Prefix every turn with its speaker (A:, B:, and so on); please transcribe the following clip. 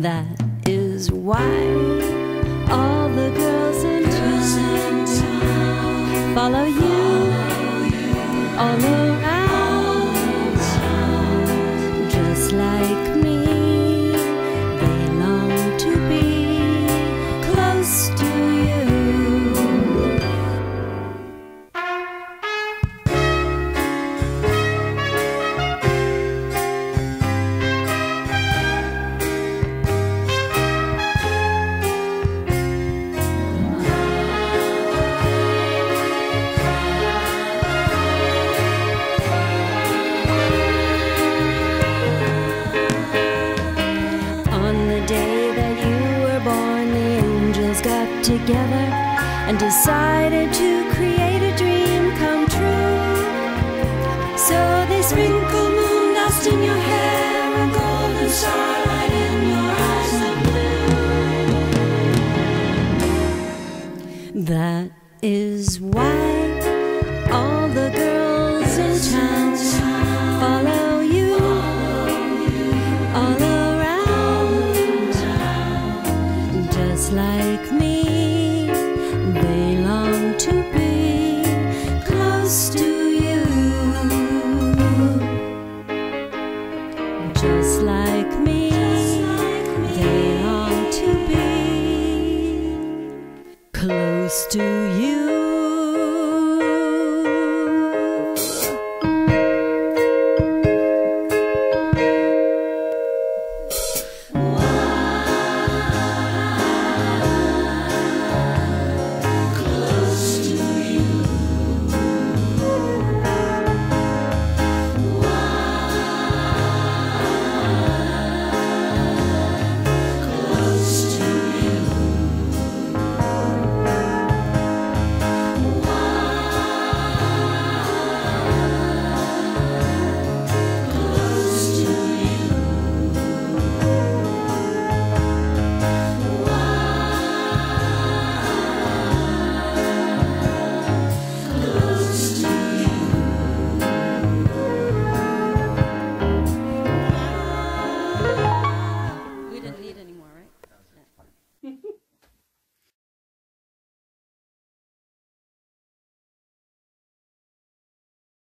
A: That is why all together and decided to create a dream come true. So they sprinkle moon dust in your hair, and golden starlight in your eyes of blue. That is why all the girls in town close to you.